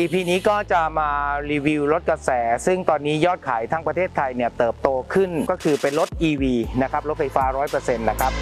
EP นี้ก็จะมารีวิวรถกระแส ซึ่งตอนนี้ยอดขายทั้งประเทศไทยเนี่ยเติบโตขึ้นก็คือเป็นรถ EV นะครับรถไฟฟ้า 100%นะครับ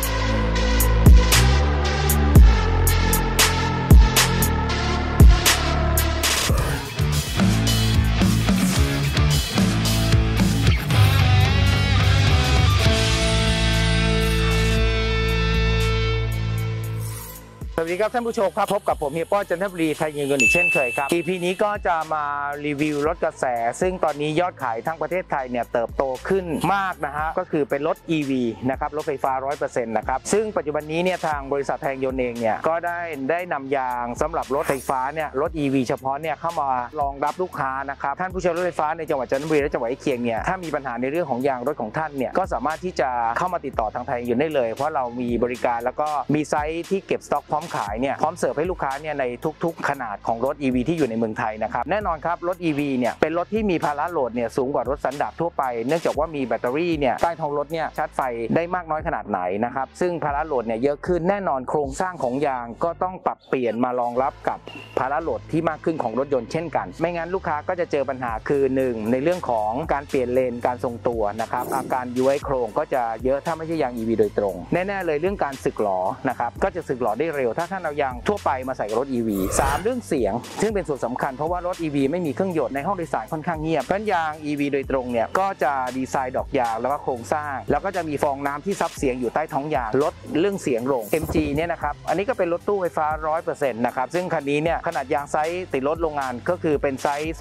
สวัสดีครับท่านผู้ชมครับพบกับผมเฮียป้อจันทบุรีไทยยินยนอีกเช่นเคยครับ EP นี้ก็จะมารีวิวรถกระแส ซึ่งตอนนี้ยอดขายทั้งประเทศไทยเนี่ยเติบโตขึ้นมากนะฮะก็คือเป็นรถ EV นะครับรถไฟฟ้า 100%นะครับซึ่งปัจจุบันนี้เนี่ยทางบริษัทไทยยนต์เองเนี่ยก็ได้ได้นำยางสำหรับรถไฟฟ้าเนี่ยรถ EV เฉพาะเนี่ยเข้ามารองรับลูกค้านะครับท่านผู้ใช้รถไฟฟ้าในจังหวัดจันทบุรีและจังหวัดใกล้เคียงเนี่ยถ้ามีปัญหาในเรื่องของยางรถของท่านเนี่ยก็สามารถที่จะเข้ามาติดต่อทางไทยยนต์ได้เลย เพราะเรามีบริการแล้วก็มีไซต์ที่เก็บสต็อกพร้อมขายเนี่ยพร้อมเสิร์ฟให้ลูกค้าเนี่ยในทุกๆ ขนาดของรถ EV ที่อยู่ในเมืองไทยนะครับแน่นอนครับรถ EV เนี่ยเป็นรถที่มีภาระ load เนี่ยสูงกว่ารถสันดาปทั่วไป เนื่องจากว่ามีแบตเตอรี่เนี่ยใต้ท้องรถเนี่ยชาร์จไฟได้มากน้อยขนาดไหนนะครับซึ่งภาระ load เนี่ยเยอะขึ้นแน่นอนโครงสร้างของยางก็ต้องปรับเปลี่ยนมารองรับกับภาระ load ที่มากขึ้นของรถยนต์เช่นกัน ไม่งั้นลูกค้าก็จะเจอปัญหาคือ 1 ในเรื่องของการเปลี่ยนเลนการทรงตัวนะครับอาการย้วยโครงก็จะเยอะถ้าไม่ใช่ยาง EV โดยตรง แน่ๆเลยเรื่องการสึกหลอนะครับก็จะสึกหลอได้เร็วถ้าท่านเอายางทั่วไปมาใส่รถ EV 3 เรื่องเสียง ซึ่งเป็นส่วนสำคัญเพราะว่ารถ EV ไม่มีเครื่องยนต์ในห้องโดยสารค่อนข้างเงียบเพราะยาง EV โดยตรงเนี่ยก็จะดีไซน์ดอกยางแล้วก็โครงสร้าง แล้วก็จะมีฟองน้ำที่ซับเสียงอยู่ใต้ท้องยางลดเรื่องเสียงลง MG เนี่ยนะครับอันนี้ก็เป็นรถตู้ไฟฟ้า 100%นะครับซึ่งคันนี้เนี่ยขนาดยางไซส์ติดรถโรงงานก็คือเป็นไซส์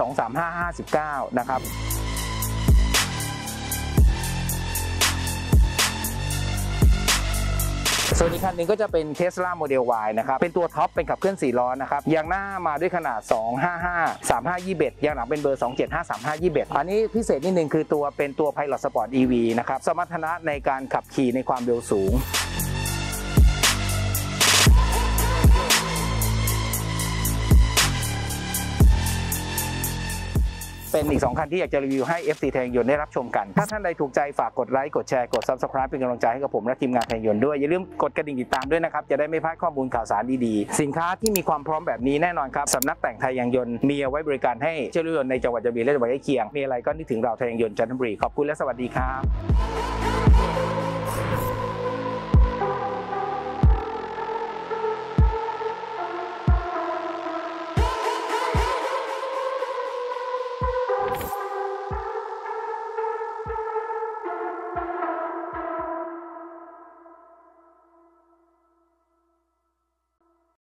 23559 นะครับ ส่วนอีกคันหนึ่งก็จะเป็น Tesla Model Y นะครับเป็นตัวท็อปเป็นขับเคลื่อน4ล้อนะครับยางหน้ามาด้วยขนาด 255 3521ยางหลังเป็นเบอร์ 275 3521 อันนี้พิเศษนิดนึงคือตัวเป็นตัว Pilot Sport EV นะครับสมรรถนะในการขับขี่ในความเร็วสูง เป็นอีก 2 คันที่อยากจะรีวิวให้ FC แทงยนต์ได้รับชมกัน ถ้าท่านใดถูกใจฝากกดไลค์กดแชร์กด Subscribe เป็นกำลังใจให้กับผมและทีมงานแทงยนต์ด้วย อย่าลืมกดกระดิ่งติดตามด้วยนะครับ จะได้ไม่พลาดข้อมูลข่าวสารดีๆ สินค้าที่มีความพร้อมแบบนี้แน่นอนครับสำนักแต่งไทยยางยนต์มีเอาไว้บริการให้เชื่อรถยนต์ในจังหวัดจันทบุรีและจังหวัดใกล้เคียงมีอะไรก็นึกถึงเราไทยยางยนต์จันทบุรีขอบคุณและสวัสดีครับ